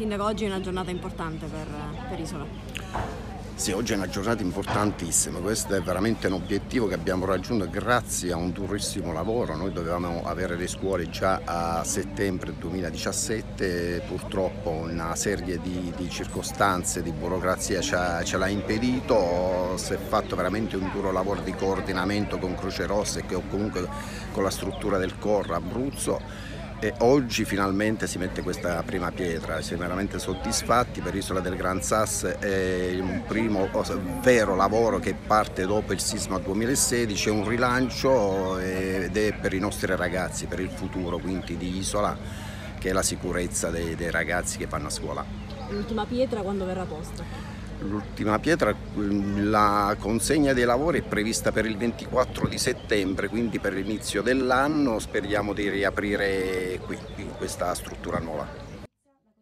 Sindaco, oggi è una giornata importante per, per Isola. Sì, oggi è una giornata importantissima, questo è veramente un obiettivo che abbiamo raggiunto grazie a un durissimo lavoro, noi dovevamo avere le scuole già a settembre 2017, purtroppo una serie di, di circostanze, di burocrazia ce l'ha impedito, si è fatto veramente un duro lavoro di coordinamento con Croce Rossa e comunque con la struttura del COR Abruzzo e oggi finalmente si mette questa prima pietra, siamo veramente soddisfatti per Isola del Gran Sass, è un primo vero lavoro che parte dopo il sisma 2016, è un rilancio ed è per i nostri ragazzi, per il futuro quindi di Isola, che è la sicurezza dei, dei ragazzi che vanno a scuola. L'ultima pietra quando verrà posta? L'ultima pietra, la consegna dei lavori è prevista per il 24 di settembre, quindi per l'inizio dell'anno speriamo di riaprire qui, in questa struttura nuova.